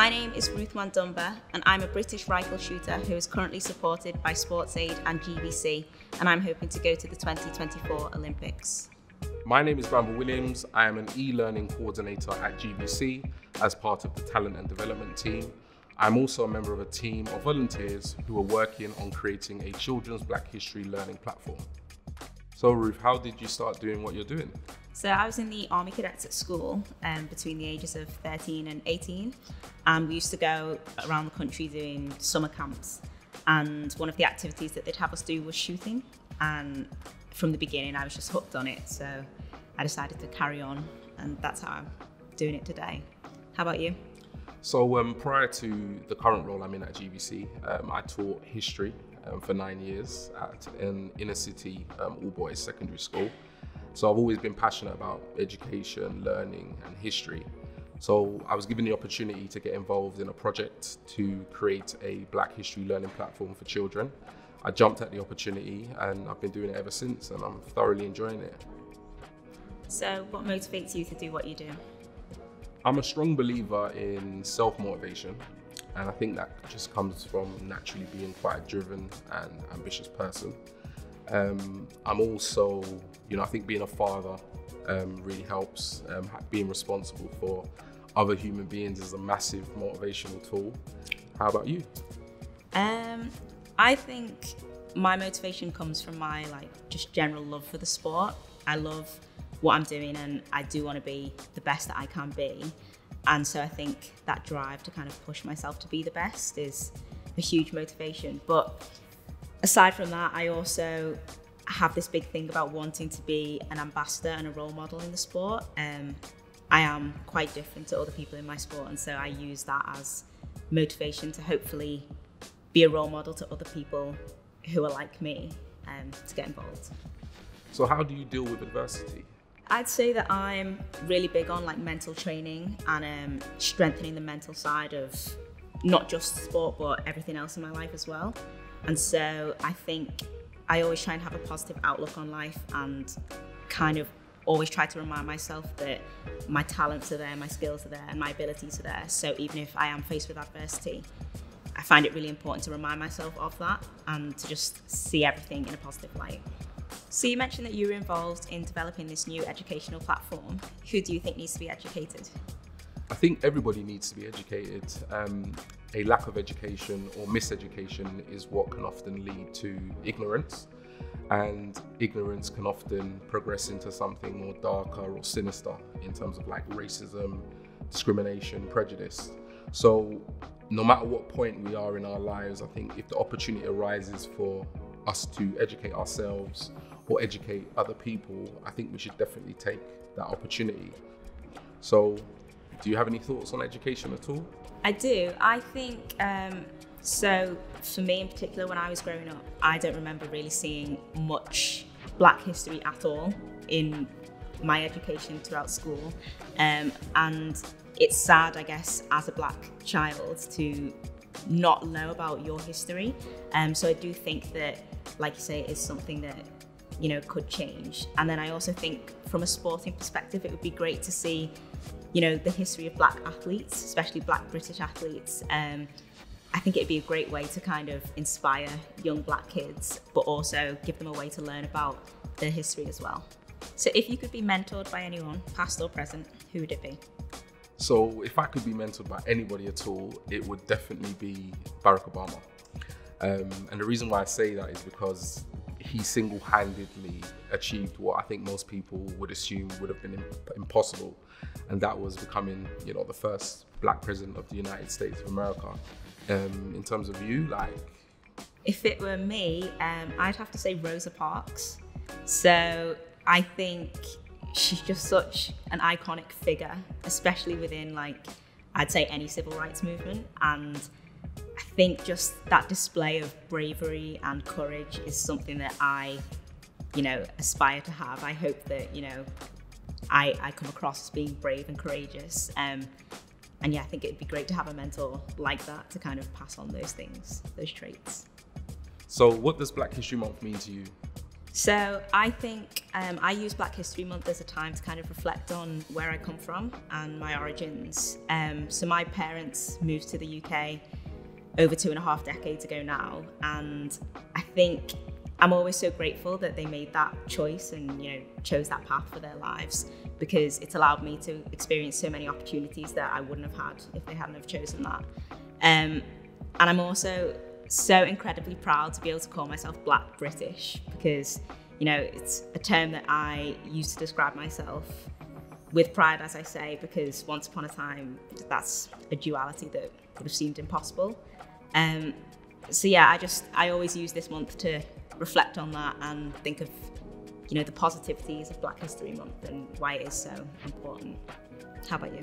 My name is Ruth Mandumba, and I'm a British rifle shooter who is currently supported by SportsAid and GVC, and I'm hoping to go to the 2024 Olympics. My name is Granville Williams. I am an e-learning coordinator at GVC as part of the talent and development team. I'm also a member of a team of volunteers who are working on creating a children's Black History learning platform. So Ruth, how did you start doing what you're doing? So I was in the Army Cadets at school um, between the ages of 13 and 18. And we used to go around the country doing summer camps. And one of the activities that they'd have us do was shooting. And from the beginning, I was just hooked on it. So I decided to carry on. And that's how I'm doing it today. How about you? So um, prior to the current role I'm in at GVC, um, I taught history um, for nine years at an inner city um, all boys secondary school. So I've always been passionate about education, learning, and history. So I was given the opportunity to get involved in a project to create a Black History learning platform for children. I jumped at the opportunity and I've been doing it ever since, and I'm thoroughly enjoying it. So, what motivates you to do what you do? I'm a strong believer in self motivation, and I think that just comes from naturally being quite a driven and ambitious person. Um, I'm also, you know, I think being a father um, really helps. Um, being responsible for other human beings is a massive motivational tool. How about you? Um, I think my motivation comes from my like just general love for the sport. I love what I'm doing, and I do want to be the best that I can be. And so I think that drive to kind of push myself to be the best is a huge motivation. But aside from that, I also have this big thing about wanting to be an ambassador and a role model in the sport. Um, I am quite different to other people in my sport, and so I use that as motivation to hopefully be a role model to other people who are like me um, to get involved. So, how do you deal with adversity? I'd say that I'm really big on like mental training and um, strengthening the mental side of not just sport but everything else in my life as well. And so I think I always try and have a positive outlook on life and kind of always try to remind myself that my talents are there, my skills are there, and my abilities are there. So even if I am faced with adversity, I find it really important to remind myself of that and to just see everything in a positive light. So you mentioned that you were involved in developing this new educational platform. Who do you think needs to be educated? I think everybody needs to be educated. Um, a lack of education or miseducation is what can often lead to ignorance. And ignorance can often progress into something more darker or sinister in terms of like racism, discrimination, prejudice. So, no matter what point we are in our lives, I think if the opportunity arises for us to educate ourselves or educate other people, I think we should definitely take that opportunity. So, do you have any thoughts on education at all? I do. I think um, so. For me in particular, when I was growing up, I don't remember really seeing much Black history at all in my education throughout school, um, and it's sad, I guess, as a Black child to not know about your history. Um, so I do think that, like you say, it is something that you know could change. And then I also think, from a sporting perspective, it would be great to see you know, the history of black athletes, especially black British athletes. Um, I think it'd be a great way to kind of inspire young black kids, but also give them a way to learn about their history as well. So, if you could be mentored by anyone, past or present, who would it be? So, if I could be mentored by anybody at all, it would definitely be Barack Obama. Um, and the reason why I say that is because he single-handedly achieved what I think most people would assume would have been impossible, and that was becoming, you know, the first Black president of the United States of America. Um, in terms of you, like, if it were me, um, I'd have to say Rosa Parks. So I think she's just such an iconic figure, especially within like I'd say any civil rights movement and I think just that display of bravery and courage is something that I, you know, aspire to have. I hope that, you know, I, I come across as being brave and courageous. Um, and yeah, I think it'd be great to have a mentor like that to kind of pass on those things, those traits. So, what does Black History Month mean to you? So I think um, I use Black History Month as a time to kind of reflect on where I come from and my origins. Um, so my parents moved to the UK over two and a half decades ago now, and I think I'm always so grateful that they made that choice and you know chose that path for their lives because it's allowed me to experience so many opportunities that I wouldn't have had if they hadn't have chosen that. Um, and I'm also so incredibly proud to be able to call myself Black British because you know it's a term that I use to describe myself with pride, as I say, because once upon a time that's a duality that would have seemed impossible. Um, so yeah, I just I always use this month to reflect on that and think of you know the positivities of Black History Month and why it is so important. How about you?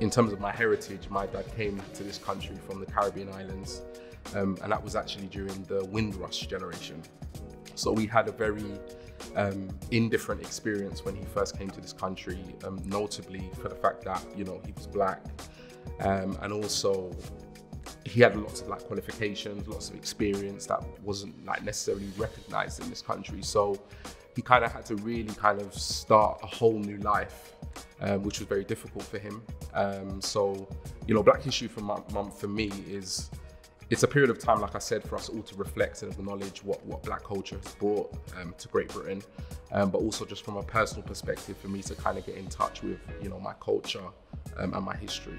In terms of my heritage, my dad came to this country from the Caribbean islands, um, and that was actually during the Windrush generation. So we had a very um, indifferent experience when he first came to this country, um, notably for the fact that you know he was black, um, and also he had lots of like qualifications, lots of experience that wasn't like necessarily recognized in this country. So he kind of had to really kind of start a whole new life, um, which was very difficult for him. Um, so, you know, Black History for Month for me is it's a period of time, like I said, for us all to reflect and acknowledge what, what Black culture has brought um, to Great Britain, um, but also just from a personal perspective for me to kind of get in touch with, you know, my culture um, and my history.